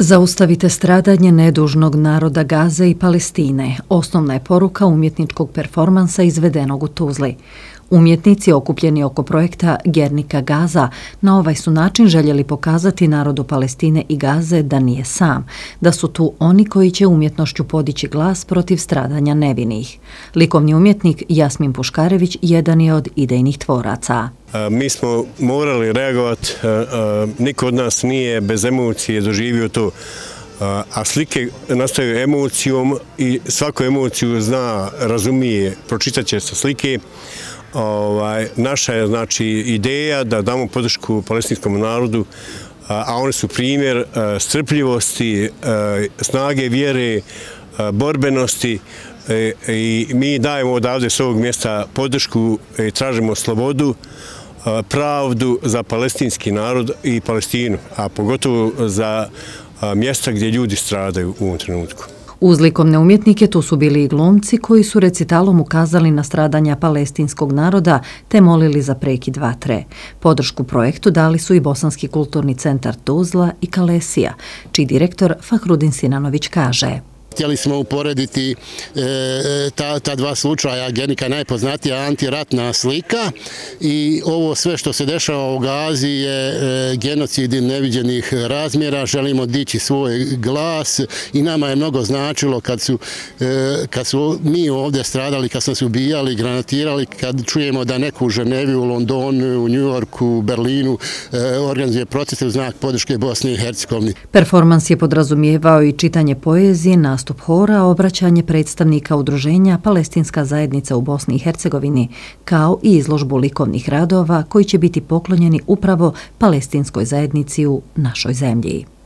Zaustavite stradanje nedužnog naroda Gaze i Palestine. Osnovna je poruka umjetničkog performansa izvedenog u Tuzli. Umjetnici okupljeni oko projekta Gernika Gaza na ovaj su način željeli pokazati narodu Palestine i Gaze da nije sam, da su tu oni koji će umjetnošću podići glas protiv stradanja nevinih. Likovni umjetnik Jasmin Puškarević jedan je od idejnih tvoraca. Mi smo morali reagovati, niko od nas nije bez emocije doživio to, a slike nastaju emocijom i svaku emociju zna, razumije, pročitat će sa slike. Ovaj, naša je znači ideja da damo podršku palestinskom narodu, a oni su primjer strpljivosti, snage vjere, borbenosti e, i mi dajemo odavde s ovog mjesta podršku i tražimo slobodu, pravdu za palestinski narod i Palestinu, a pogotovo za mjesta gdje ljudi stradaju u ovom trenutku. Uz likovne umjetnike tu su bili i glumci koji su recitalom ukazali na stradanja palestinskog naroda te molili za preki dva tre. Podršku projektu dali su i Bosanski kulturni centar Tuzla i Kalesija, čiji direktor Fahrudin Sinanović kaže htjeli smo uporediti e, e, ta, ta dva slučaja, Genika najpoznatija antiratna slika i ovo sve što se dešava u Gazi je e, genocid neviđenih razmjera, želimo dići svoj glas i nama je mnogo značilo kad su, e, kad su mi ovdje stradali, kad smo se ubijali, granatirali, kad čujemo da neko u Ženevi, u Londonu, u Njujorku, u Berlinu e, organizuje procese u znak podrške Bosne i Hercegovine. Performans je podrazumijevao i čitanje poezije, nastup nastup hora, obraćanje predstavnika udruženja Palestinska zajednica u Bosni i Hercegovini, kao i izložbu likovnih radova koji će biti poklonjeni upravo palestinskoj zajednici u našoj zemlji.